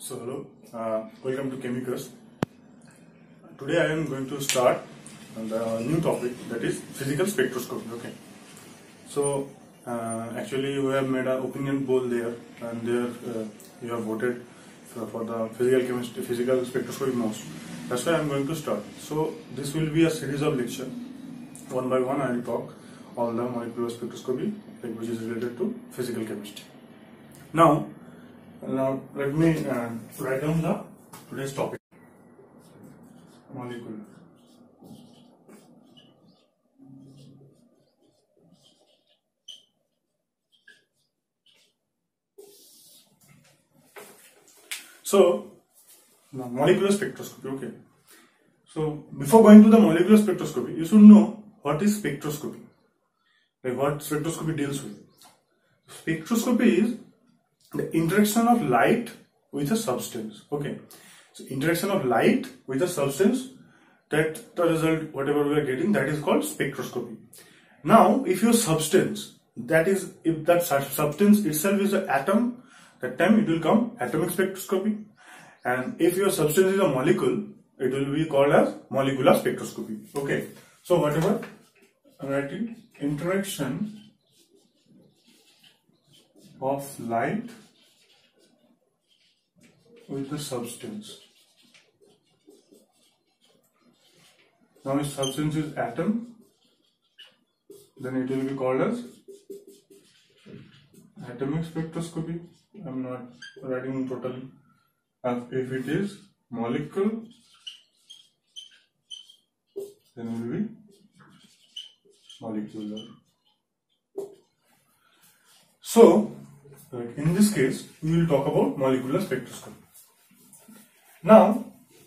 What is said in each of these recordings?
So hello, uh, welcome to ChemiCuss. Today I am going to start the new topic that is physical spectroscopy. Okay. So uh, actually we have made an opinion poll there, and there uh, you have voted for, for the physical chemistry, physical spectroscopy most. That's why I am going to start. So this will be a series of lecture. One by one I will talk all the molecular spectroscopy, like which is related to physical chemistry. Now now let me uh, write down the today's topic. Molecular. So now molecular spectroscopy. Okay. So before going to the molecular spectroscopy, you should know what is spectroscopy. Like what spectroscopy deals with. Spectroscopy is the interaction of light with a substance. Okay, so interaction of light with a substance that the result whatever we are getting that is called spectroscopy. Now, if your substance that is if that substance itself is an atom, that time it will come atomic spectroscopy, and if your substance is a molecule, it will be called as molecular spectroscopy. Okay, so whatever I'm writing interaction of light with the substance. Now if substance is atom, then it will be called as atomic spectroscopy. I'm not writing totally. Uh, if it is molecule, then it will be molecular. So, in this case, we will talk about molecular spectroscopy. Now,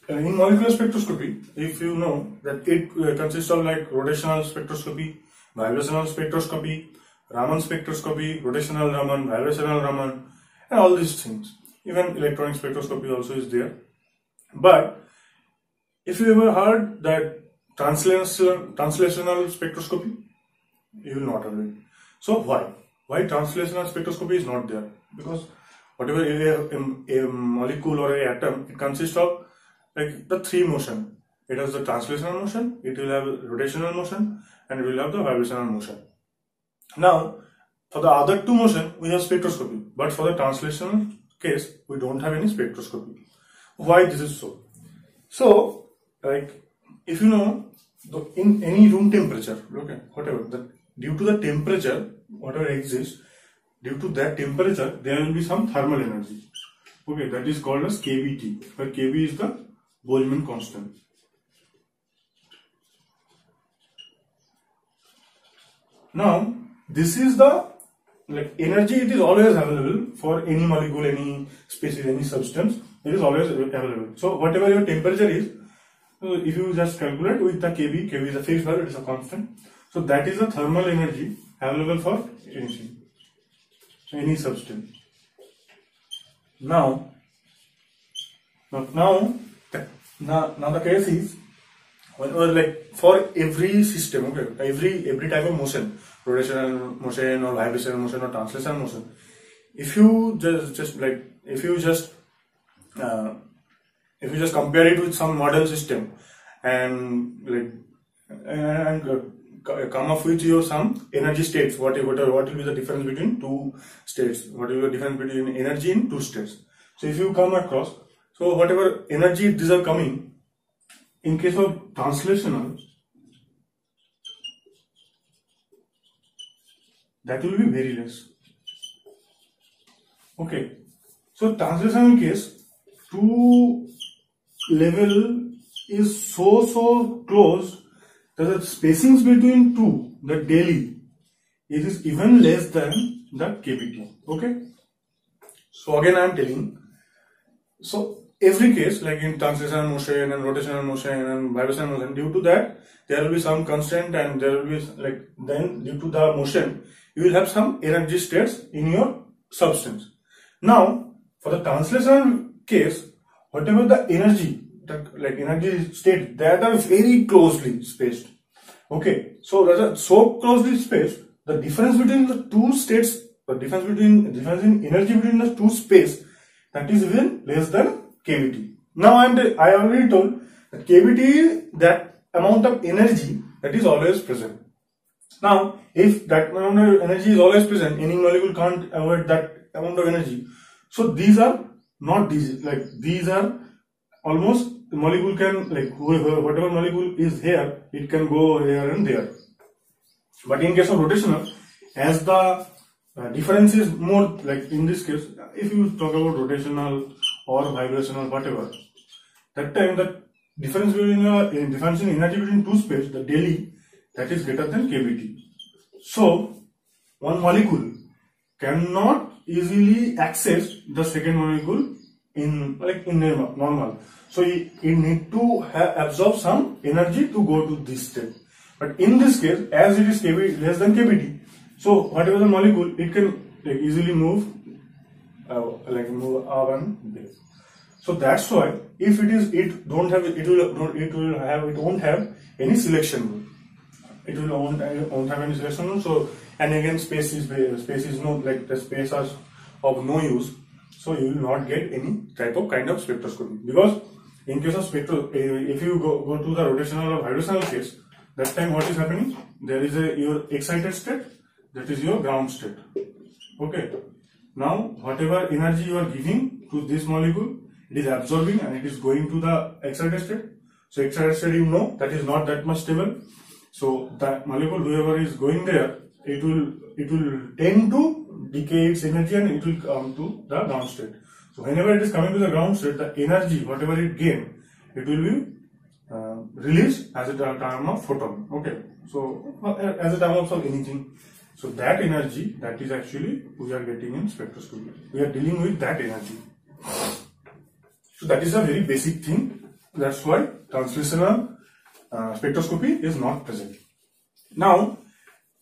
uh, in molecular spectroscopy, if you know that it uh, consists of like rotational spectroscopy, vibrational spectroscopy, Raman spectroscopy, rotational Raman, vibrational Raman, and all these things. Even electronic spectroscopy also is there. But if you ever heard that translational, translational spectroscopy, you will not have it. So why? Why translational spectroscopy is not there? Because whatever a, a, a molecule or an atom, it consists of like the three motion. It has the translational motion, it will have rotational motion, and it will have the vibrational motion. Now, for the other two motion, we have spectroscopy, but for the translational case, we don't have any spectroscopy. Why this is so? So, like, if you know, the, in any room temperature, okay, whatever, the, due to the temperature, whatever exists, due to that temperature, there will be some thermal energy. Okay, that is called as kBT, where kB is the Boltzmann constant. Now, this is the like energy it is always available for any molecule, any species, any substance, it is always available. So whatever your temperature is, if you just calculate with the kB, kB is a fixed value, it is a constant. So that is the thermal energy available for anything any substance. Now, now, now, now, the case is, or like for every system, okay, every every type of motion, rotational motion or vibrational motion or translational motion, if you just just like if you just uh, if you just compare it with some model system and like and uh, come up with your some energy states. What, what, what will be the difference between two states? What will be the difference between energy in two states? So if you come across, so whatever energy these are coming, in case of translational, that will be very less. Okay. So translational case, two level is so so close the spacings between two, the daily, it is even less than the kBT. Okay. So again I am telling. So every case like in translational motion and rotational motion and vibrational motion due to that there will be some constant and there will be like then due to the motion you will have some energy states in your substance. Now for the translational case whatever the energy that like energy state that are very closely spaced. Okay, so so closely spaced, the difference between the two states, the difference between difference in energy between the two space that is even less than kBT. Now I am I already told that is that amount of energy that is always present. Now, if that amount of energy is always present, any molecule can't avoid that amount of energy. So these are not these like these are almost the molecule can like whatever molecule is here, it can go here and there. But in case of rotational, as the uh, difference is more like in this case, if you talk about rotational or vibrational, whatever, that time the difference between uh, difference in energy between two space, the daily, that is greater than kBT. So one molecule cannot easily access the second molecule in like in normal. So it, it need to have, absorb some energy to go to this state. But in this case, as it is kBT less than kBT, so whatever the molecule, it can like, easily move, uh, like move up and there. So that's why if it is, it don't have, it will, it will have, it won't have any selection rule. It will won't, won't have any selection rule. So and again, space is space is no like the space is of no use. So you will not get any type of kind of spectroscopy because in case of spectral, eh, if you go, go to the rotational or vibrational case, that time what is happening? There is a your excited state that is your ground state. Okay. Now whatever energy you are giving to this molecule it is absorbing and it is going to the excited state. So excited state you know that is not that much stable. So that molecule whoever is going there it will it will tend to decay its energy and it will come to the ground state so whenever it is coming to the ground state the energy whatever it gain it will be uh, released as a term of photon okay so as a term of anything so that energy, that is actually we are getting in spectroscopy. We are dealing with that energy. So that is a very basic thing. That's why translational uh, spectroscopy is not present. Now,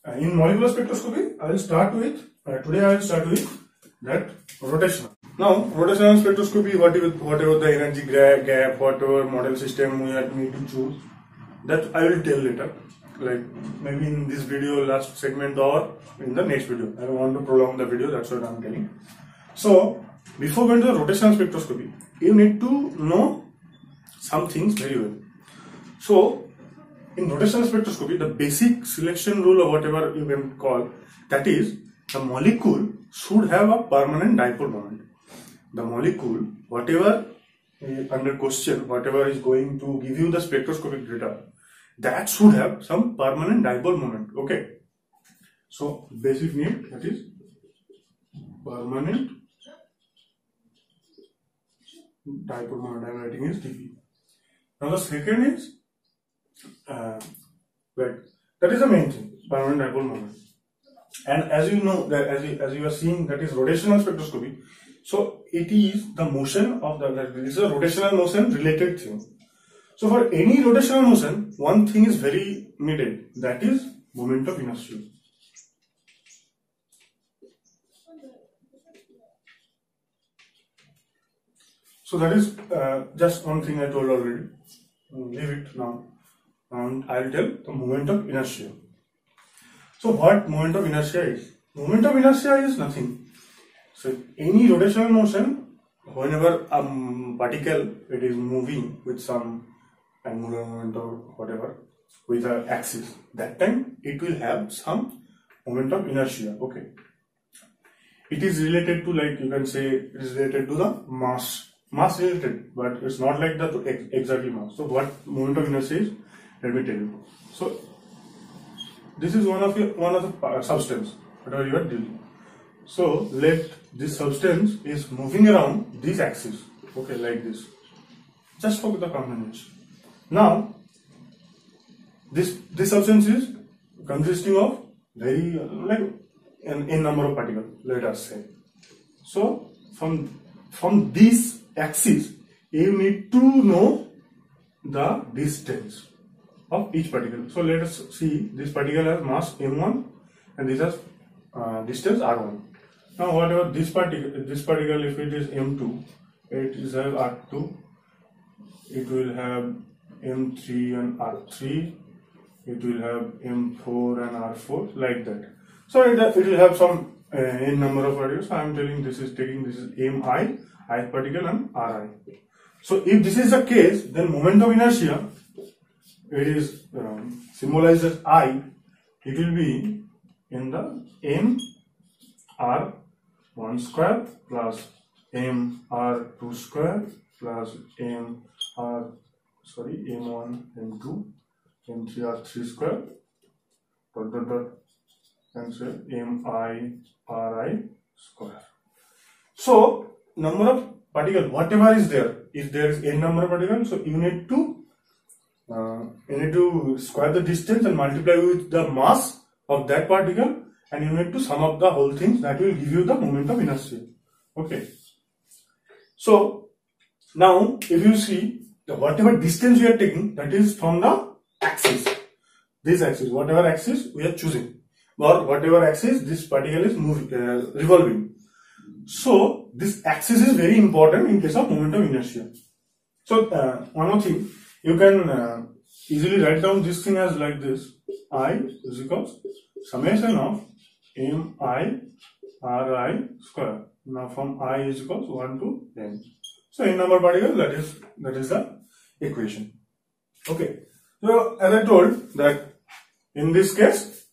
uh, in molecular spectroscopy, I will start with, uh, today I will start with that rotational. Now, rotational spectroscopy, whatever, whatever the energy gap, whatever model system we need to choose, that I will tell later like maybe in this video last segment or in the next video. I don't want to prolong the video, that's what I'm telling. So before going to the rotational spectroscopy, you need to know some things very well. So in rotational spectroscopy, the basic selection rule or whatever you can call that is the molecule should have a permanent dipole moment. The molecule, whatever under question, whatever is going to give you the spectroscopic data, that should have some permanent dipole moment. Okay. So basic need that is permanent dipole moment. I am writing is dp. Now the second is uh. That is the main thing. Permanent dipole moment. And as you know that as you, as you are seeing that is rotational spectroscopy. So it is the motion of the this is a rotational motion related thing. So for any rotational motion, one thing is very needed, that is moment of inertia. So that is uh, just one thing I told already. Leave it now. And I will tell the moment of inertia. So what moment of inertia is? Moment of inertia is nothing. So any rotational motion, whenever a particle it is moving with some angular moment or whatever with the axis that time it will have some moment of inertia okay. It is related to like you can say it is related to the mass. Mass related but it's not like that exactly mass. So what moment of inertia is? Let me tell you. So this is one of your one of the substance whatever you are dealing so let this substance is moving around this axis okay like this just for the comprehension now, this this substance is consisting of very like an n number of particles. Let us say. So from from this axis, you need to know the distance of each particle. So let us see this particle has mass m1 and this has uh, distance r1. Now whatever this particle, this particle if it is m2, it is have r2, it will have M3 and R3 it will have M4 and R4 like that so it, it will have some uh, n number of particles. So I am telling this is taking this is mi, i particle and ri. So if this is the case, then moment of inertia, it is um, symbolized as i, it will be in the m r 1 square plus m r 2 square plus m r sorry m1 m2 m3 r 3 square dot dot dot and say m i r i square. So number of particle whatever is there if there is n number of particles so you need to uh, you need to square the distance and multiply with the mass of that particle and you need to sum up the whole thing that will give you the moment of inertia okay. So now if you see the whatever distance we are taking that is from the axis. This axis whatever axis we are choosing. Or whatever axis this particle is moving uh, revolving. So this axis is very important in case of moment of inertia. So uh, one more thing, you can uh, easily write down this thing as like this. I is equals summation of m i r i square. Now from i is equals 1 to n. So in number particles that is that is the equation. Okay. So as I told that in this case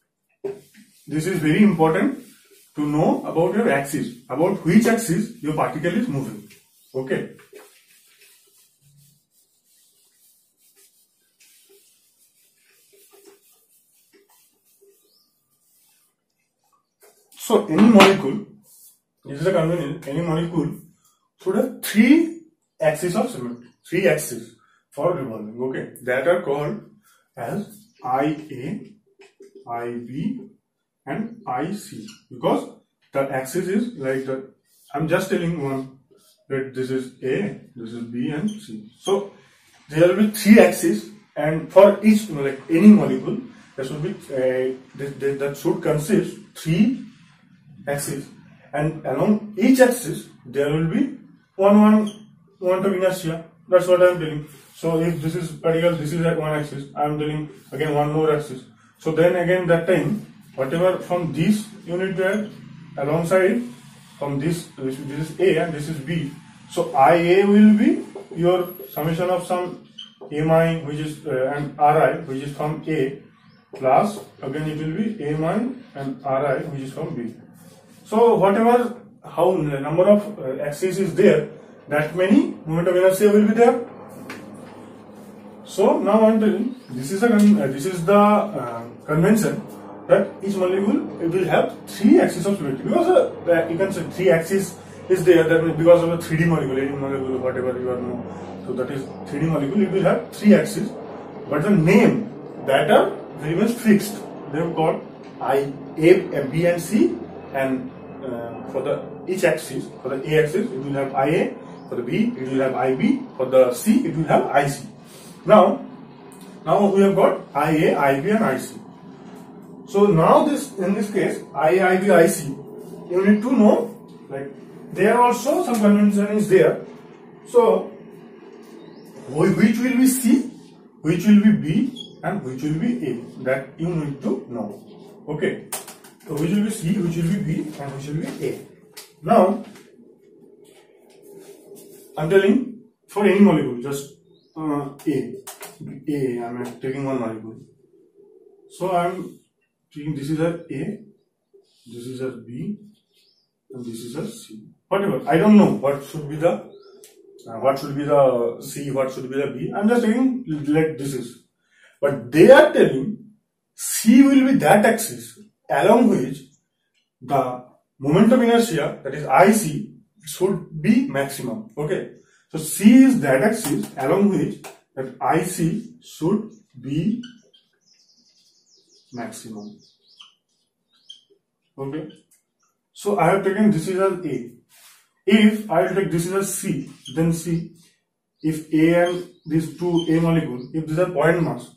this is very important to know about your axis, about which axis your particle is moving. Okay. So any molecule, this is a convenient, any molecule should have three axes of symmetry, three axes for revolving. Okay, that are called as IA, IB, and IC because the axis is like the I'm just telling one that this is A, this is B and C. So there will be three axes and for each like any molecule there should be uh, that, that should consist three axes and along each axis there will be one one one of inertia. That's what I'm telling. So if this is particle this is at one axis. I'm telling again one more axis. So then again that time whatever from this unit there alongside from this this is A and this is B. So IA will be your summation of some MI which is uh, and RI which is from A plus again it will be MI and RI which is from B so whatever how number of uh, axes is there that many moment of inertia will be there so now I'm telling this is a uh, this is the uh, convention that each molecule it will have three axes of symmetry because uh, you can say three axes is there that because of a 3D molecule, any molecule, whatever you are know. So that is 3D molecule, it will have three axes, but the name that are much fixed. They are called I, A, B and C and uh, for the each axis, for the A axis it will have IA, for the B it will have IB, for the C it will have IC. Now, now we have got IA, IB and IC. So now this in this case IIBIC you need to know like there also some convention is there. So which will be C, which will be B and which will be A that you need to know. Okay. So which will be C, which will be B and which will be A. Now I'm telling for any molecule just uh, A. A I'm taking one molecule. So I'm taking this is a A, this is a B, and this is a C. Whatever. I don't know what should be the uh, what should be the C, what should be the B. I'm just saying let this is. But they are telling C will be that axis along which the moment of inertia that is IC should be maximum. Okay. So C is that axis along which that IC should be maximum. Okay. So I have taken this is as A. If I will take this is as C, then C. If A and these two A molecule, if these are point mass.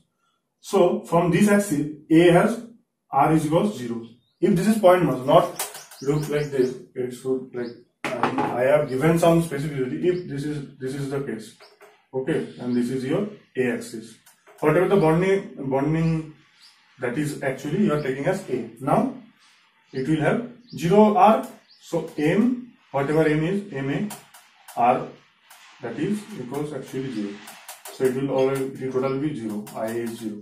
So from this axis, A has R is equals 0. If this is point must not look like this, it should like I, have given some specificity if this is this is the case. Okay, and this is your A axis. Whatever the bonding bonding that is actually you are taking as A. Now it will have 0 R. So M, whatever M is, MA R that is equals actually 0. So it will always the total be 0. I is 0.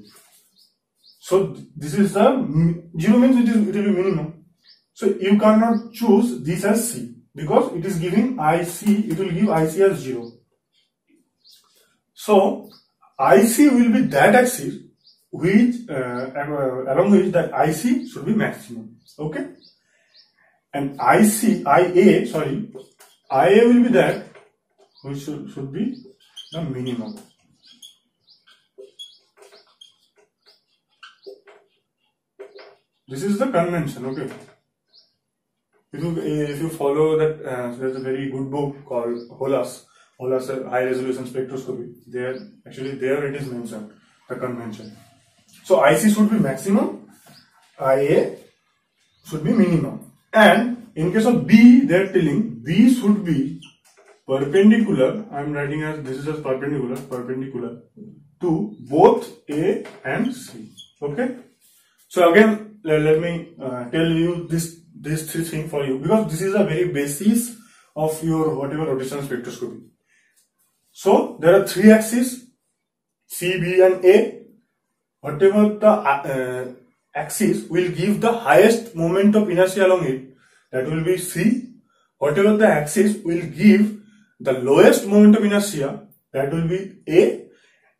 So this is the 0 means it is it will be minimum. So you cannot choose this as C because it is giving IC, it will give IC as 0. So IC will be that axis which uh, along which that IC should be maximum. Okay, and IC IA sorry IA will be that which should, should be the minimum. This is the convention. Okay. If you if you follow that, uh, there's a very good book called Hollas. Hollas High Resolution Spectroscopy. There actually there it is mentioned the convention. So IC should be maximum, IA should be minimum. And in case of B, they are telling B should be perpendicular. I am writing as this is as perpendicular, perpendicular to both A and C. Okay. So again, let, me uh, tell you this this three thing for you. Because this is a very basis of your whatever rotational spectroscopy. So there are three axes C, B, and A. Whatever the uh, axis will give the highest moment of inertia along it. That will be C. Whatever the axis will give the lowest moment of inertia that will be A.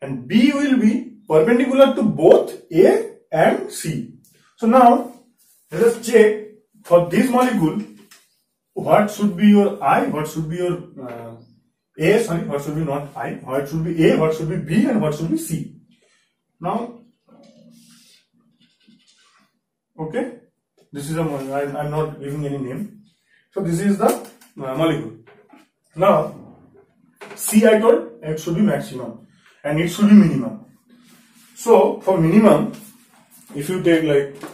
And B will be perpendicular to both A and C. So now let us check for this molecule what should be your I, what should be your uh, A, sorry, what should be not I, what should be A, what should be B and what should be C. Now okay this is a molecule, I am not giving any name. So this is the uh, molecule. Now C I told it should be maximum and it should be minimum. So for minimum if you take like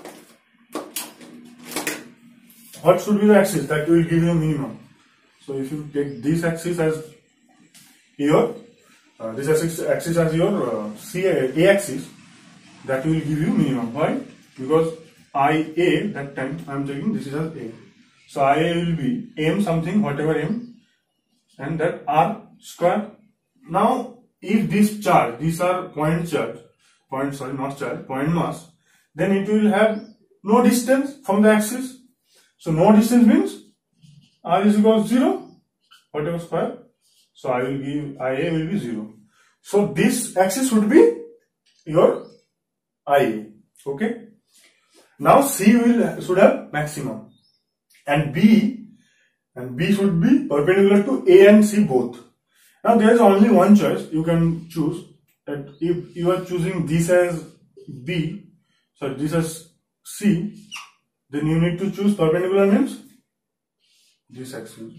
what should be the axis that will give you minimum so if you take this axis as your uh, this axis, axis as your uh, C A axis that will give you minimum why because IA that time I am taking this is as A. So IA will be M something whatever M and that R square. Now if this charge, these are point charge, point sorry not charge, point mass, then it will have no distance from the axis. So no distance means R is equal to 0, whatever square. So I will give IA will be 0. So this axis would be your IA. Okay. Now C will should have maximum and B and B should be perpendicular to A and C both. Now there is only one choice you can choose that if you are choosing this as B, so this as C, then you need to choose perpendicular means this axis.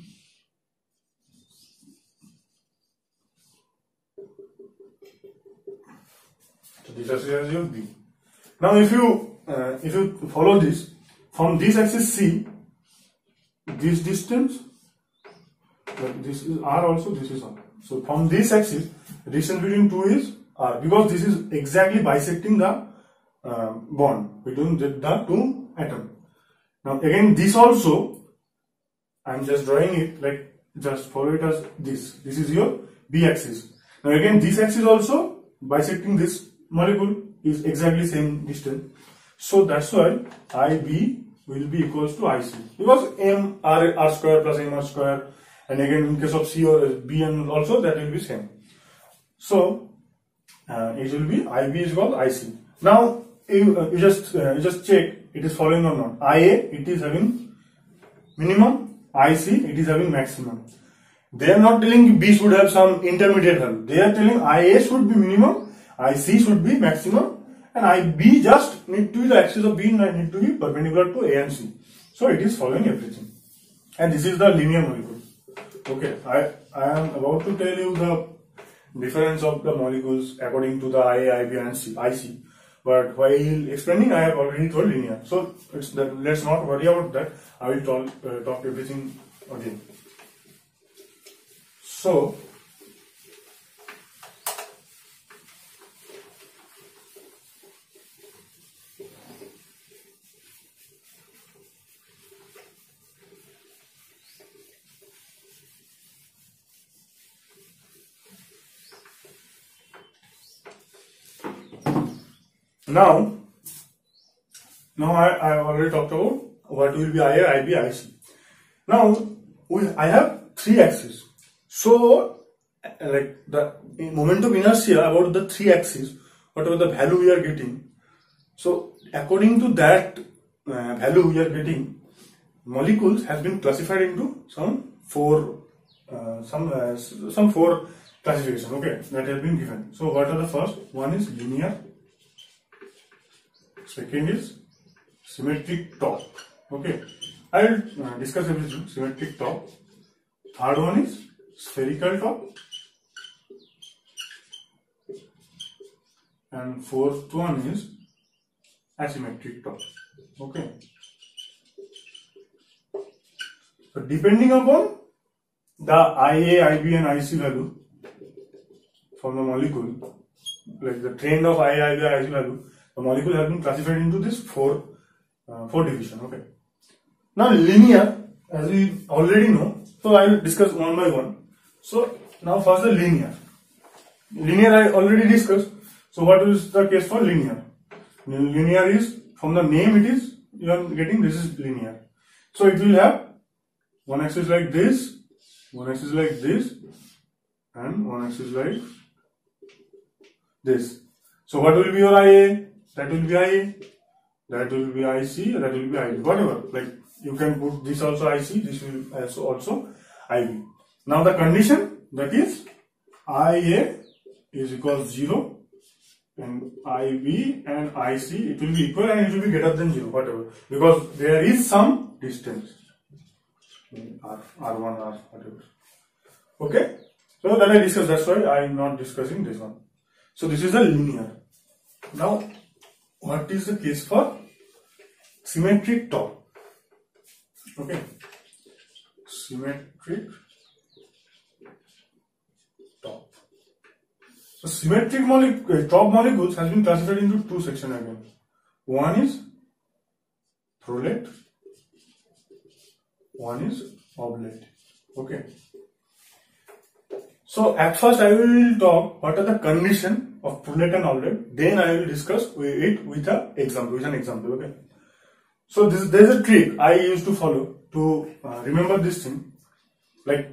So this axis is your B. Now if you uh, if you follow this, from this axis C, this distance, this is R also, this is R. So from this axis, distance between two is R because this is exactly bisecting the uh, bond between the, the two atom. Now again this also, I am just drawing it like just follow it as this. This is your B axis. Now again this axis also bisecting this molecule is exactly same distance. So that's why IB will be equals to IC because M R, R square plus M R square and again in case of C or B and also that will be same. So uh, it will be IB is equal to IC. Now you, uh, you just uh, you just check it is following or not. IA it is having minimum, IC it is having maximum. They are not telling B should have some intermediate value. They are telling IA should be minimum, IC should be maximum and I B just need to be the axis of B need to be perpendicular to A and C. So it is following everything. And this is the linear molecule. Okay, I, I am about to tell you the difference of the molecules according to the IA, IB and C, IC. But while explaining, I have already told linear. So that, let's not worry about that. I will talk, uh, talk everything again. So Now, now I, I already talked about what will be IA, IB, IC. Now, we, I have three axes. So, like the moment of inertia about the three axes, whatever the value we are getting. So, according to that uh, value we are getting, molecules has been classified into some four, uh, some uh, some four classification. Okay, that has been given. So, what are the first? One is linear. Second is symmetric top. Okay, I will uh, discuss everything. Symmetric top. Third one is spherical top. And fourth one is asymmetric top. Okay. So depending upon the IA, IB and IC value from the molecule, like the trend of IA, IB, IC value, the molecule has been classified into this four, uh, four division. Okay. Now linear, as we already know, so I will discuss one by one. So now first the linear. Linear I already discussed. So what is the case for linear? Linear is from the name it is you are getting this is linear. So it will have one axis like this, one axis like this, and one axis like this. So what will be your IA? That will be IA. That will be IC. That will be IB. Whatever. Like you can put this also IC. This will also also. Now the condition that is IA is equal to 0 and IB and IC it will be equal and it will be greater than 0 whatever because there is some distance R, R1 R whatever okay so that I discussed that's why I am not discussing this one so this is a linear now what is the case for symmetric top okay symmetric top. So symmetric molecule, uh, top molecules has been classified into two sections again. One is prolate, one is oblate. Okay. So at first I will talk what are the condition of and oblate. Then I will discuss it with an example. With an example. Okay. So this there is a trick I used to follow to uh, remember this thing. Like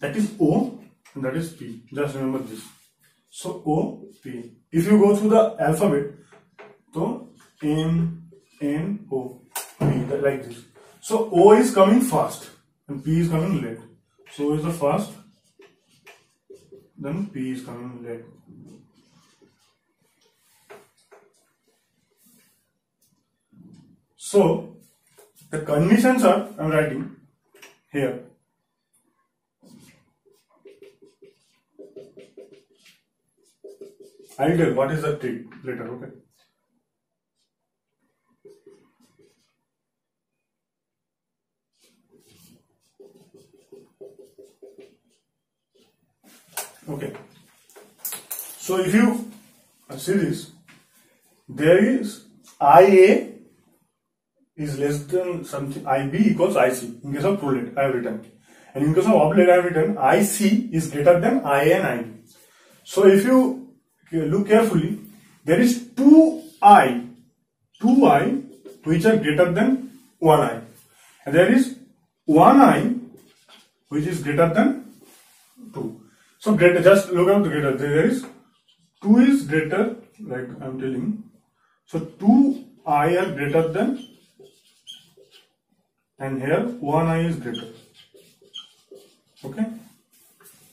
that is O and that is P. Just remember this. So O, P. If you go through the alphabet, so M, N, O, P, like this. So O is coming first and P is coming late. So is the first, then P is coming late. So the conditions are I am writing here. I will tell what is the trick later, okay? Okay. So if you see this, there is IA is less than something, IB equals IC in case of prolate I have written. And in case of oblate I have written IC is greater than IA and IB. So if you look carefully, there is two i, two i which are greater than one i, and there is one i which is greater than. So greater, just look at the greater. There is two is greater, like I am telling. So two i are greater than, and here one i is greater. Okay.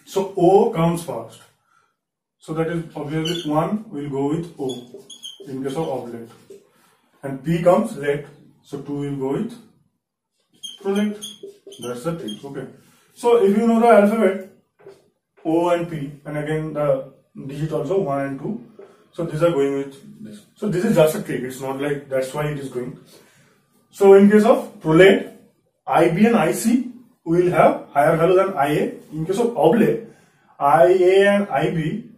So O comes first. So that is obviously 1 will go with O in case of oblate. And P comes late. So 2 will go with prolate. That's the thing. Okay. So if you know the alphabet, O and P, and again the digit also 1 and 2. So these are going with this. So this is just a trick. It's not like that's why it is going. So in case of prolate, IB and IC will have higher value than IA. In case of oblate, IA and IB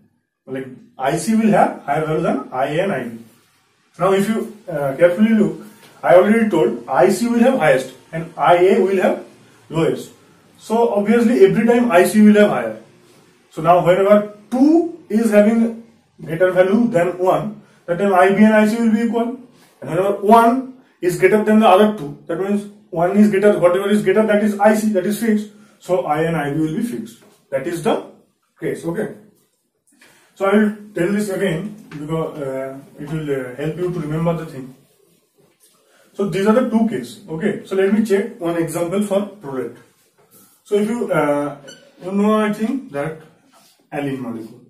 like IC will have higher value than IA and IB. Now if you uh, carefully look, I already told IC will have highest and IA will have lowest. So obviously every time IC will have higher. So now whenever 2 is having greater value than 1, that time IB and IC will be equal. And whenever one is greater than the other two, that means one is greater, whatever is greater, that is IC, that is fixed. So I and IB will be fixed. That is the case. Okay. So I will tell this again because uh, it will uh, help you to remember the thing. So these are the two cases. Okay. So let me check one example for prolate. So if you uh, you know I think that allene molecule.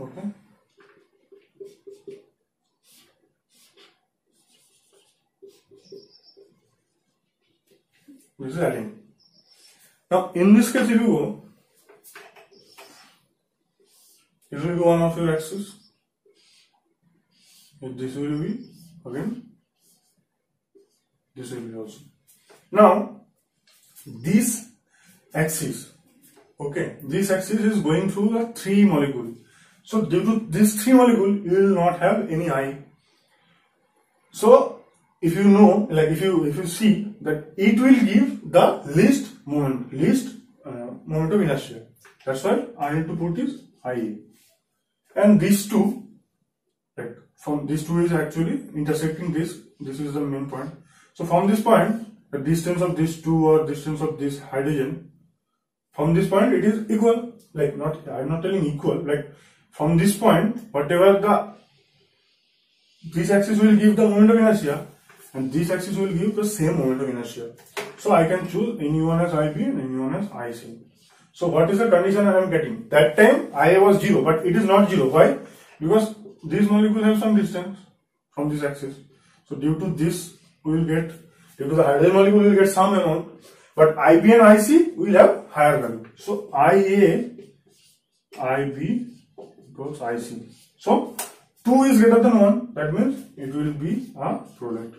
Okay. This is allene. Now, in this case, if you go, it will be one of your axes. This will be again. This will be also. Now, this axis, okay, this axis is going through a three molecule. So, due to this three molecule, you will not have any I. So, if you know, like if you if you see that it will give the least moment, least uh, moment of inertia. That's why I need to put is IA. And these two, like from these two is actually intersecting this. This is the main point. So from this point, the distance of these two or distance of this hydrogen, from this point it is equal. Like not, I'm not telling equal. Like from this point, whatever the this axis will give the moment of inertia and this axis will give the same moment of inertia. So I can choose NU1 as IB and NU1 as IC. So what is the condition I am getting? That time i was 0 but it is not 0. Why? Because these molecules have some distance from this axis. So due to this we will get, due to the hydrogen molecule will get some amount but IB and IC will have higher value. So IA, IB equals IC. So 2 is greater than 1 that means it will be a product.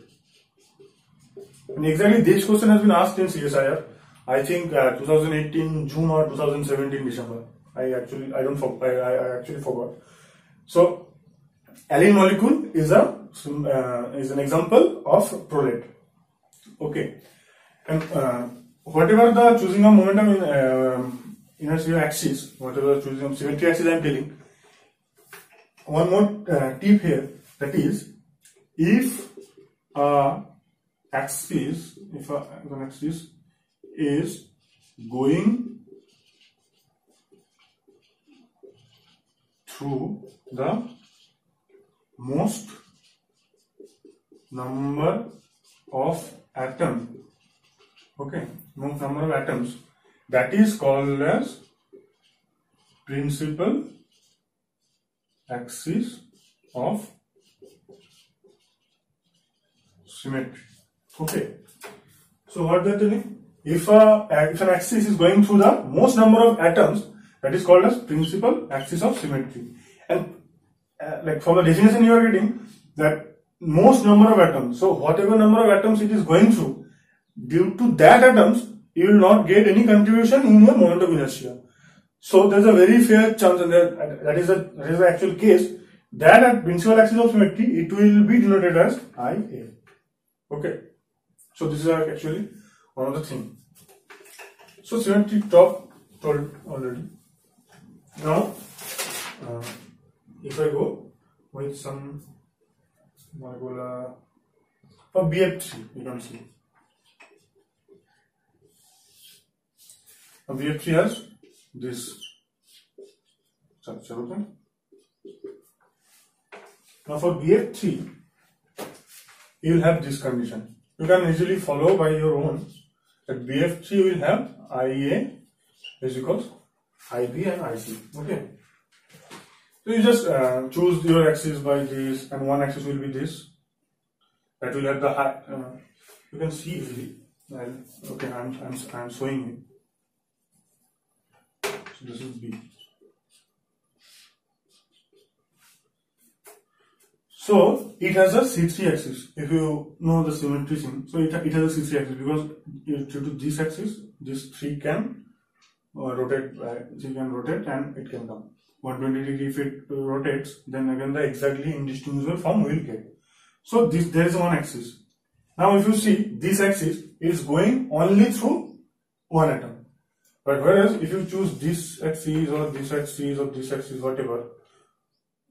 And exactly this question has been asked in CSIR. I think uh, 2018 June or 2017 December. I actually I don't I, I actually forgot. So allene molecule is a uh, is an example of prolate. Okay, and uh, whatever the choosing of momentum in uh, inertia axis, whatever the choosing of symmetry axis I am telling. One more uh, tip here that is if uh, axis, if a, an axis is going through the most number of atom okay most number of atoms that is called as principal axis of symmetry Okay. So what they're telling? If a if an axis is going through the most number of atoms, that is called as principal axis of symmetry. And uh, like from the definition you are getting that most number of atoms. So whatever number of atoms it is going through, due to that atoms, you will not get any contribution in your moment of inertia. So there's a very fair chance, and that is a that is the actual case that at principal axis of symmetry it will be denoted as IA. Okay. So this is actually one of the thing. So symmetry top told already. Now, uh, if I go with some molecular for BF3, you can see. Now BF3 has this structure, okay? Now for BF3, you will have this condition you can easily follow by your own that BF3 will have IA is equals IB and IC. Okay. So you just uh, choose your axis by this and one axis will be this. That will have the high, uh, you can see easily. Okay, I'm, I'm, I'm showing you. So this is B. So it has a C3 axis. If you know the symmetry thing, so it, it has a C3 axis because due to this axis, this 3 can uh, rotate, uh, 3 can rotate and it can come. 120 degree if it rotates, then again the exactly indistinguishable form will get. So this there is one axis. Now if you see this axis is going only through one atom. But whereas if you choose this axis or this axis or this axis, whatever,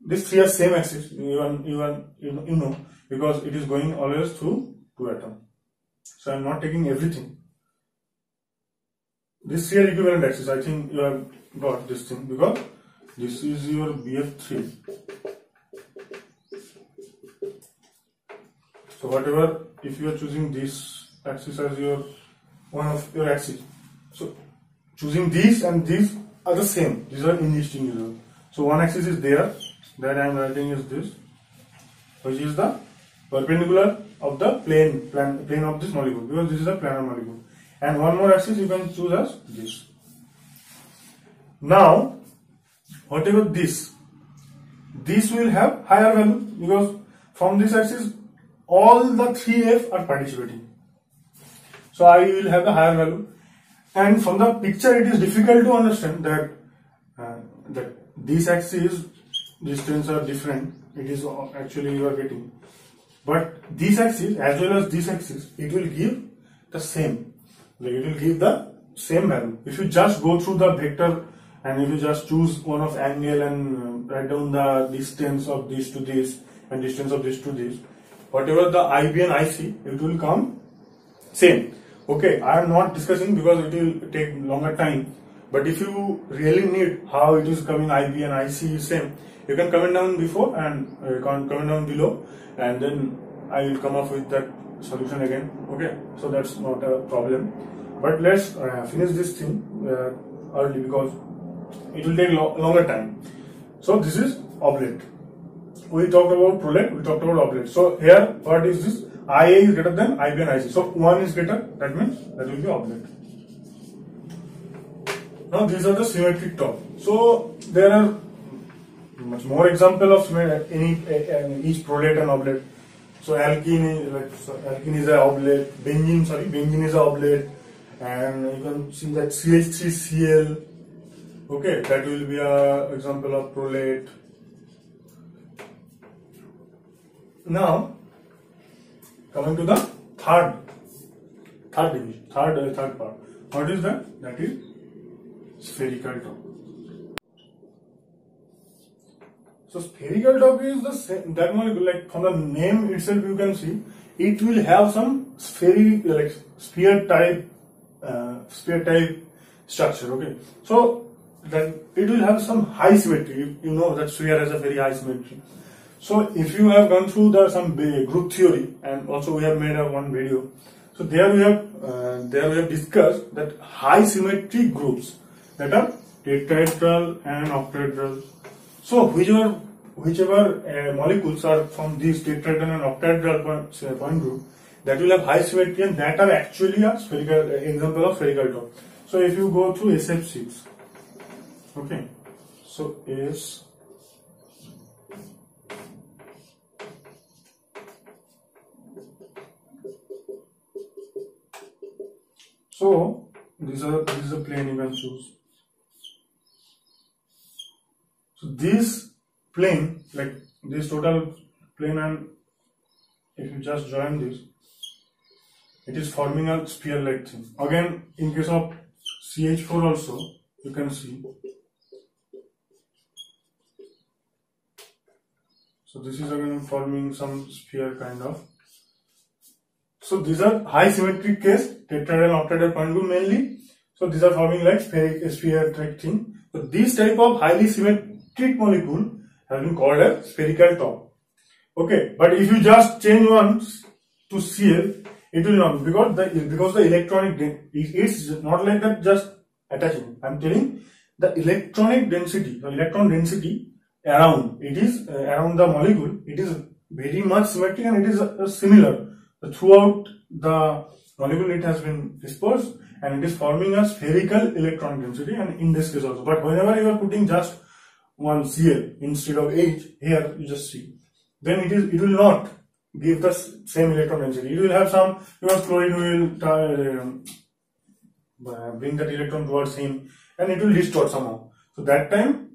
these three are same axis. You, you, you know because it is going always through two atom. So I am not taking everything. This here equivalent axis. I think you have got this thing because this is your BF3. So whatever, if you are choosing this axis as your one of your axis, so choosing these and these are the same. These are indistinguishable. So one axis is there. That I am writing is this, which is the perpendicular of the plane plane, plane of this molecule because this is a planar molecule. And one more axis you can choose as this. Now, whatever this, this will have higher value because from this axis all the 3F are participating. So I will have a higher value. And from the picture it is difficult to understand that uh, that these axes distance are different. It is actually you are getting. But these axis as well as this axis it will give the same. Like it will give the same value. If you just go through the vector and if you just choose one of angle and uh, write down the distance of this to this and distance of this to this whatever the IB and IC it will come same. Okay I am not discussing because it will take longer time. But if you really need how it is coming IB and IC same you can comment down before and uh, comment down below. And then I will come up with that solution again. Okay so that's not a problem. But let's uh, finish this thing uh, early because it will take lo longer time. So this is oblate. We talked about prolate we talked about oblate. So here what is this? IA is greater than IB and IC so 1 is greater that means that will be oblate. Now these are the symmetric top so there are much more example of any, each prolate and oblate. So alkene, like so alkene is a oblate, benzene, sorry, benzene is a oblate, and you can see that CH3Cl. Okay, that will be a example of prolate Now, coming to the third, third division, third, uh, third part. What is that? That is spherical top. So spherical top is the same, that molecule, like from the name itself you can see, it will have some spherical, like sphere type, uh, sphere type structure, okay. So that it will have some high symmetry, you, know that sphere has a very high symmetry. So if you have gone through the some group theory and also we have made a one video. So there we have uh, there we have discussed that high symmetry groups that are tetrahedral and octahedral so whichever whichever uh, molecules are from these tetrahedral and octahedral point, point group that will have high symmetry and that are actually a spherical uh, example of spherical top. So if you go through SF6, okay, so is So these are this is a plane can choose. So this plane, like this total plane and if you just join this, it is forming a sphere-like thing. Again, in case of CH4 also, you can see. So this is again forming some sphere kind of. So these are high symmetric case, tetrahedral, octahedral point mainly. So these are forming like sphere-like thing. So this type of highly symmetric molecule has been called a spherical top. Okay, but if you just change one to Cl, it will not because the because the electronic it's not like that just attaching. I'm telling the electronic density, the electron density around it is uh, around the molecule. It is very much symmetric and it is uh, similar throughout the molecule. It has been dispersed and it is forming a spherical electron density and in this case also. But whenever you are putting just one Cl instead of H here you just see then it is it will not give the same electron density it will have some because chlorine will try, um, bring that electron towards him and it will distort somehow so that time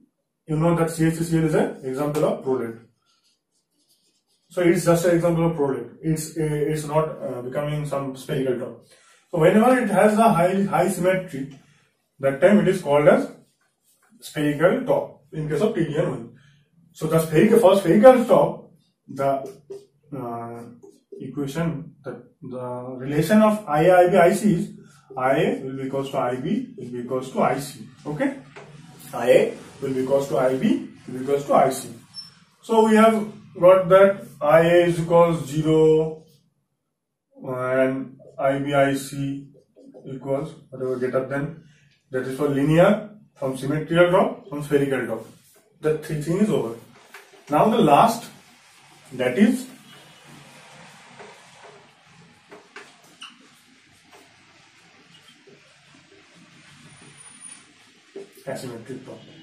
you know that CH3Cl is an example of prolate so it's just an example of prolate it's it's not uh, becoming some spherical top so whenever it has a high high symmetry that time it is called as spherical top in case of TDM. So the spherical for spherical top, the uh, equation, the, the relation of IA, IB, IC is IA will be equals to IB will be equals to IC. Okay, IA will be equals to IB will be equals to IC. So we have got that IA is equals zero and IBIC equals whatever get up then that is for linear from symmetrical top from spherical top. The three thing is over. Now the last that is asymmetric top.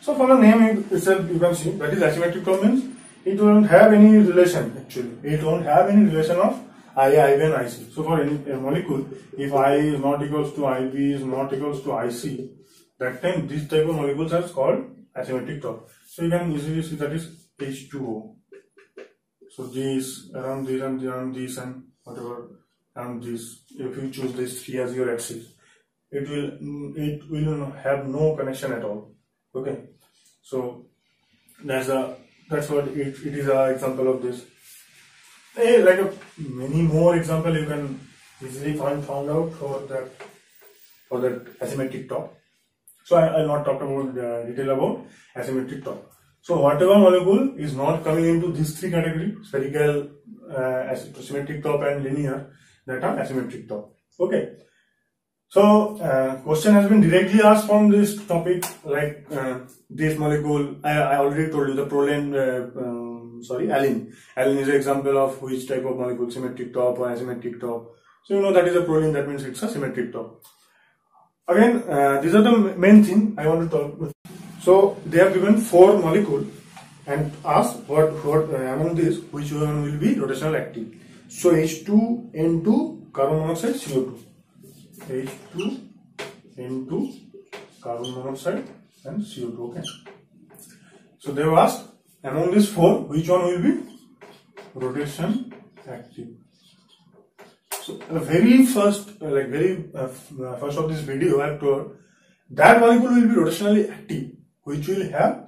So for the name itself you can see that is asymmetric means it won't have any relation actually. It won't have any relation of I, IB and IC. So for any molecule, if I is not equals to IB is not equals to IC, that time this type of molecules are called asymmetric top. So you can easily see that is H2O. So this around this and around this and whatever around this, if you choose this three as your axis, it will it will have no connection at all. Okay, so that's a that's what it, it is an example of this. Hey, like a, many more example you can easily find found out for that for that asymmetric top. So I, will not talk about uh, detail about asymmetric top. So whatever molecule is not coming into these three category spherical uh, symmetric top and linear that are asymmetric top. Okay so, uh, question has been directly asked from this topic, like uh, this molecule. I, I, already told you the prolate, uh, um, sorry, allene. Allene is an example of which type of molecule, symmetric top or asymmetric top. So you know that is a prolate. That means it's a symmetric top. Again, uh, these are the main thing I want to talk. So they have given four molecule and asked what what uh, among these which one will be rotational active. So H2N2 carbon monoxide CO2 H2, N2, carbon monoxide and CO2. Okay. So they have asked among these four, which one will be rotation active? So the very first, like very uh, first of this video, I have told that molecule will be rotationally active, which will have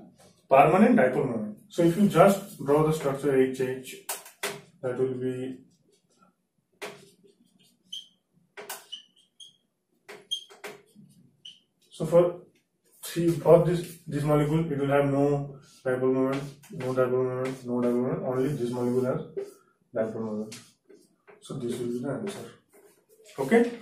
permanent dipole moment. So if you just draw the structure HH, that will be So for see for this this molecule it will have no dipole moment, no dipole moment, no dipole moment, only this molecule has dipole moment. So this will be the answer. Okay.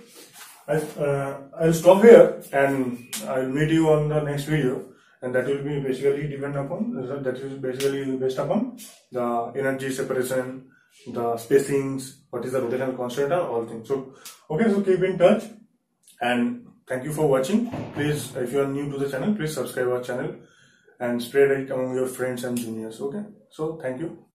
I, uh, I'll stop here and I'll meet you on the next video and that will be basically depend upon that is basically based upon the energy separation the spacings what is the rotational constant and all things so okay so keep in touch and Thank you for watching. Please, if you are new to the channel, please subscribe our channel and spread it among your friends and juniors. Okay. So, thank you.